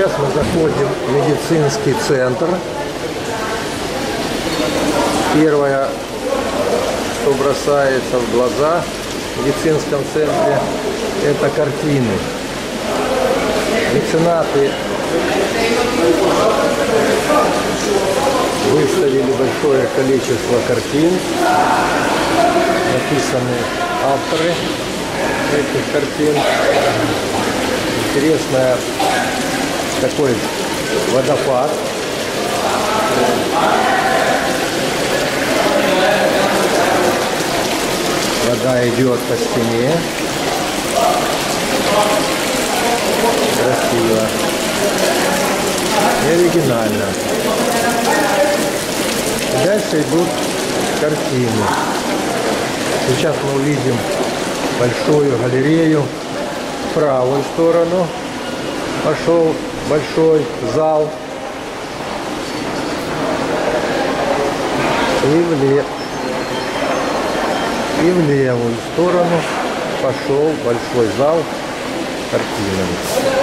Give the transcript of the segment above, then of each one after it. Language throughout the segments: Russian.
Сейчас мы заходим в медицинский центр. Первое, что бросается в глаза в медицинском центре, это картины. Меценаты выставили большое количество картин, написаны авторы этих картин. Интересная такой водопад. Вода идет по стене. Красиво. И оригинально. Дальше идут картины. Сейчас мы увидим большую галерею в правую сторону. Пошел большой зал. И в, лев... и в левую сторону пошел большой зал картинами.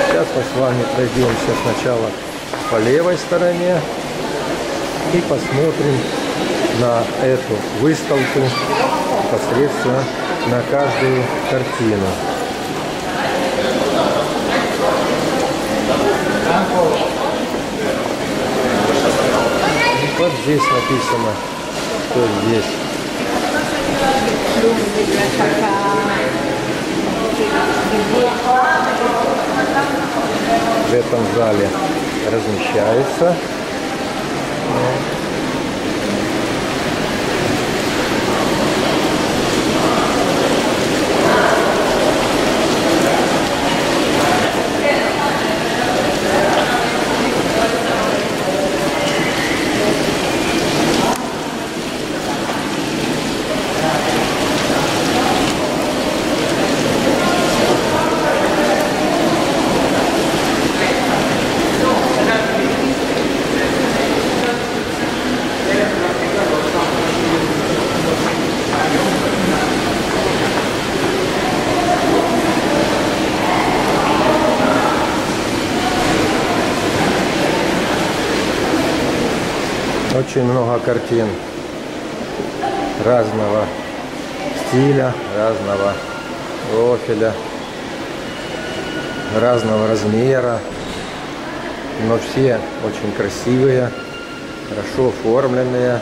Сейчас мы с вами пройдемся сначала по левой стороне и посмотрим на эту выставку непосредственно на каждую картину. Вот здесь написано, что здесь. В этом зале размещается. Очень много картин разного стиля, разного профиля, разного размера. Но все очень красивые, хорошо оформленные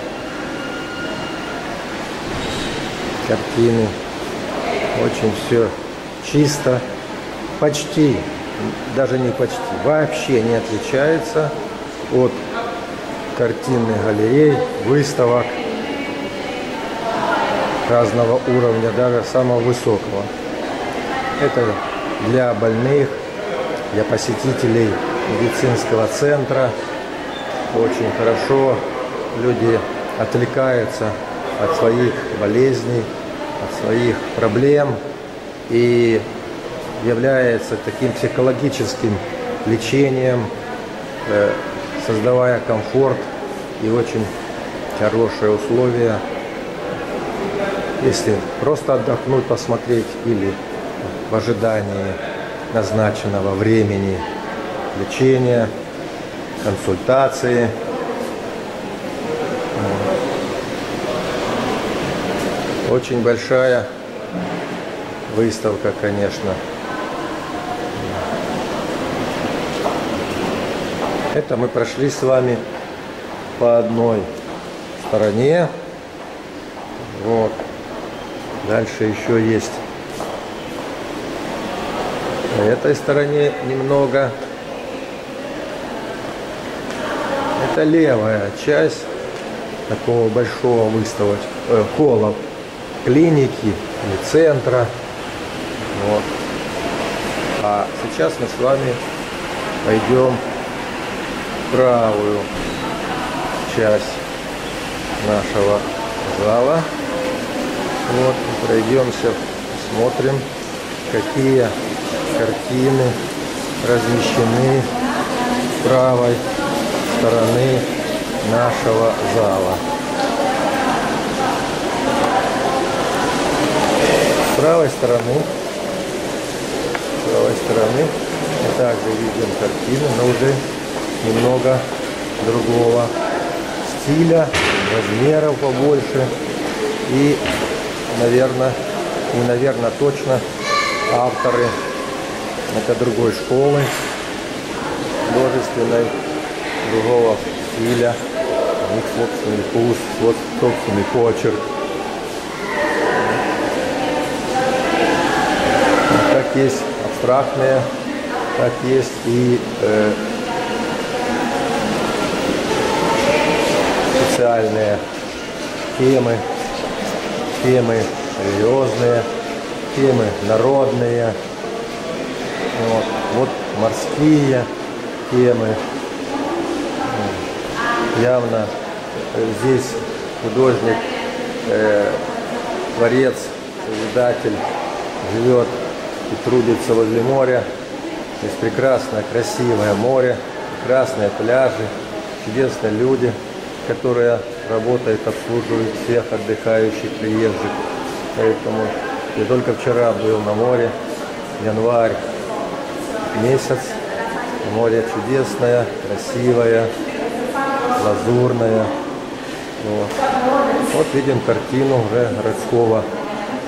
картины. Очень все чисто, почти, даже не почти, вообще не отличается от картинных галерей, выставок разного уровня, даже самого высокого. Это для больных, для посетителей медицинского центра. Очень хорошо люди отвлекаются от своих болезней, от своих проблем и является таким психологическим лечением, э, создавая комфорт и очень хорошие условия. Если просто отдохнуть, посмотреть или в ожидании назначенного времени лечения, консультации. Очень большая выставка, конечно. Это мы прошли с вами по одной стороне. Вот. Дальше еще есть на этой стороне немного. Это левая часть такого большого выставок э, холла клиники или центра. Вот. А сейчас мы с вами пойдем правую часть нашего зала. Вот, пройдемся, смотрим, какие картины размещены с правой стороны нашего зала. С правой стороны, с правой стороны И также видим картины, но уже немного другого стиля, размеров побольше. И, наверное, не наверное, точно авторы это другой школы художественной, другого стиля, у них собственный вкус, вот собственный почерк. Как есть абстрактные, так есть и э, социальные темы, темы религиозные, темы народные, вот, вот морские темы. Явно э, здесь художник, э, творец, созидатель живет и трудится возле моря. Здесь прекрасное, красивое море, прекрасные пляжи, чудесные люди, которые работают, обслуживают всех отдыхающих, приезжих. Поэтому я только вчера был на море, январь месяц, море чудесное, красивое, лазурное. Вот. вот видим картину уже городского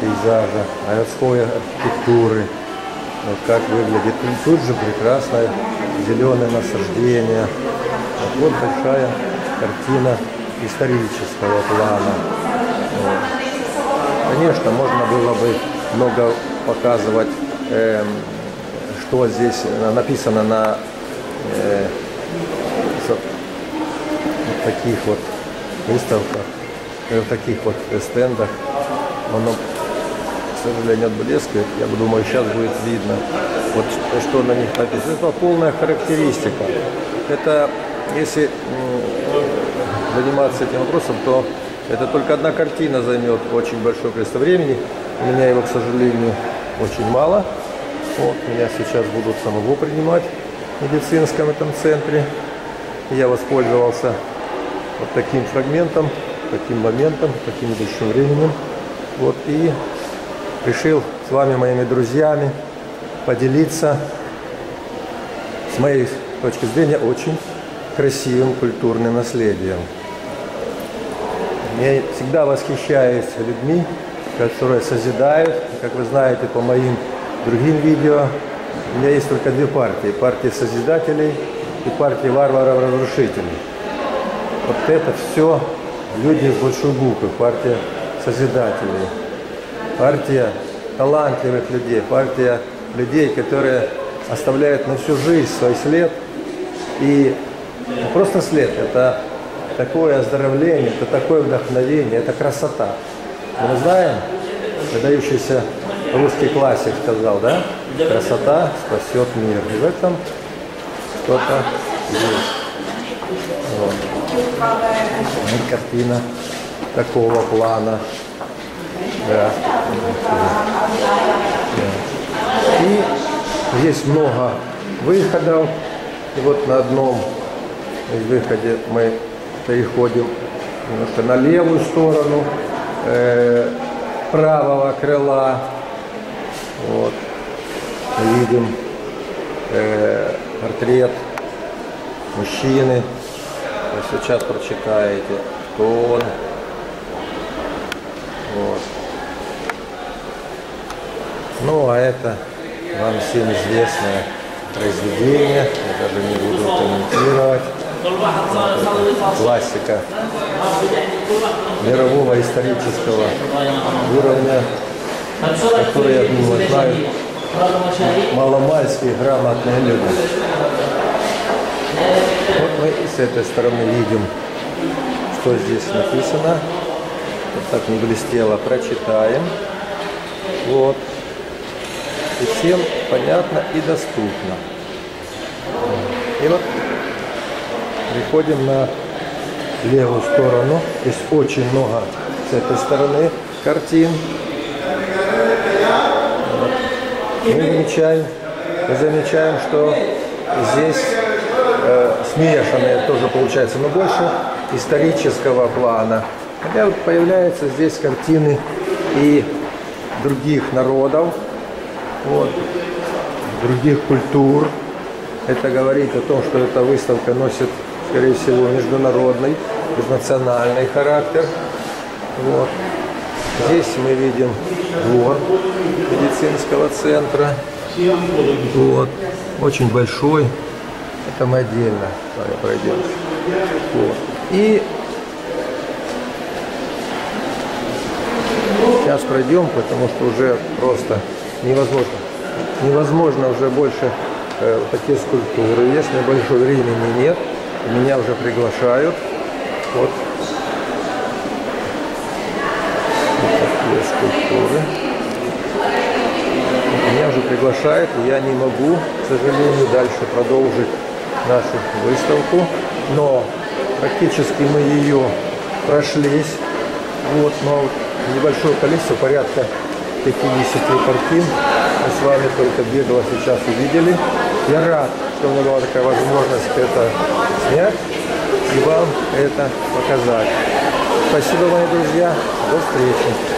пейзажа, городской архитектуры. Вот как выглядит. И тут же прекрасное зеленое насаждение. Вот большая картина исторического плана. Конечно, можно было бы много показывать, э, что здесь написано на э, таких вот выставках, э, в таких вот стендах. Оно, к сожалению, отблескивает. Я думаю, сейчас будет видно, вот что на них написано. Это полная характеристика. Это если заниматься этим вопросом, то это только одна картина займет очень большое количество времени. У меня его, к сожалению, очень мало. Вот, меня сейчас будут самого принимать в медицинском этом центре. Я воспользовался вот таким фрагментом, таким моментом, таким небольшим временем. Вот, и решил с вами, моими друзьями, поделиться с моей точки зрения очень красивым культурным наследием. Я всегда восхищаюсь людьми, которые созидают. Как вы знаете по моим другим видео, у меня есть только две партии. Партия созидателей и партия варваров-разрушителей. Вот это все люди с большой буквы, партия созидателей. Партия талантливых людей, партия людей, которые оставляют на всю жизнь свой след и не просто след, это такое оздоровление, это такое вдохновение, это красота. Мы знаем, выдающийся русский классик сказал, да? Красота спасет мир. И в этом что-то есть. Вот. И картина такого плана. Да. И есть много выходов. И вот на одном из выходе мы переходим немножко на левую сторону э, правого крыла. Вот. Видим э, портрет мужчины. Вы сейчас прочитаете, кто он. Вот. Ну, а это вам всем известное произведение, я даже не буду комментировать. Классика мирового исторического уровня, который, я думаю, знают маломальские грамотные люди. Вот мы с этой стороны видим, что здесь написано. Вот так не блестело, прочитаем. Вот и всем понятно и доступно. И вот приходим на левую сторону. Здесь очень много с этой стороны картин. Мы замечаем, мы замечаем, что здесь э, смешанные тоже получается, но больше исторического плана. Хотя вот появляются здесь картины и других народов, вот, других культур, Это говорит о том, что эта выставка носит, скорее всего, международный, национальный характер. Вот. Здесь мы видим двор медицинского центра. Вот. Очень большой. Это мы отдельно пройдем. Вот. И сейчас пройдем, потому что уже просто невозможно. Невозможно уже больше э, такие скульптуры. Есть небольшое времени нет. Меня уже приглашают. Вот. вот скульптуры. Меня уже приглашают, и я не могу, к сожалению, дальше продолжить нашу выставку. Но практически мы ее прошлись. Вот, но небольшое количество, порядка 50 картин. Мы с вами только бегло сейчас увидели. Я рад, что у меня была такая возможность это снять и вам это показать. Спасибо, мои друзья. До встречи.